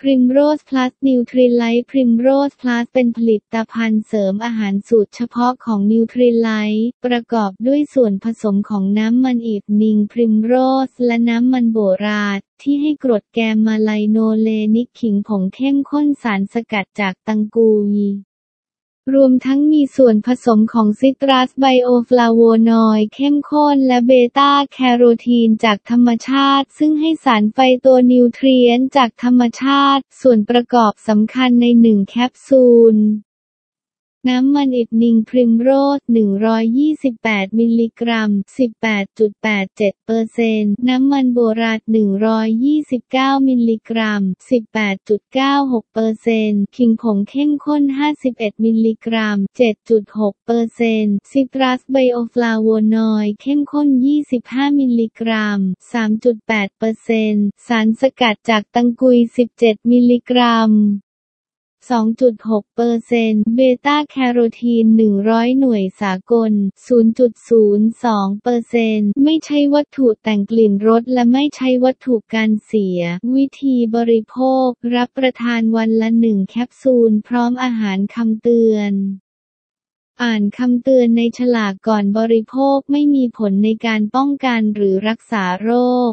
พริมโรสพลัสนิวทริไลท์พริมโรสพลัสเป็นผลิตภัณฑ์เสริมอาหารสูตรเฉพาะของนิวทริไลท์ประกอบด้วยส่วนผสมของน้ำมัน evening primrose และน้ำมัน borage ที่ให้กรดแกมมาไลโนเลนิกขิงผงเข้มข้นสารสกัดจากตังกูย รวมทั้งมีส่วนผสมของ citrus bioflavonoid เข้มข้นและเบต้าแคโรทีนจากธรรมชาติ ซึ่งให้สาร phy tonutrient จากธรรมชาติ ส่วนประกอบสำคัญในหนึ่งแคปซูล น้ำมัน evening primrose 128 มิลลิกรัม 18.87เปอร์เซ็นต์น้ำมัน borage 129 มิลลิกรัม 18.96เปอร์เซ็นต์ขิงผงเข้มข้น 51 มิลลิกรัม 7.6เปอร์เซ็นต์ citrus bioflavo noid เข้มข้น 25 มิลลิกรัม 3.8เปอร์เซ็นต์สารสกัดจากตังกุย 17 มิลลิกรัม 2.6เปอร์เซ็นต์เบต้าแคโรทีน 100 หน่วยสากล 0.02เปอร์เซ็นต์ไม่ใช้วัตถุแต่งกลิ่นรสและไม่ใช้วัตถุกันเสีย วิธีบริโภค รับประทานวันละหนึ่งแคปซูลพร้อมอาหารคำเตือนอ่านคำเตือนในฉลากก่อนบริโภคไม่มีผลในการป้องกันหรือรักษาโรค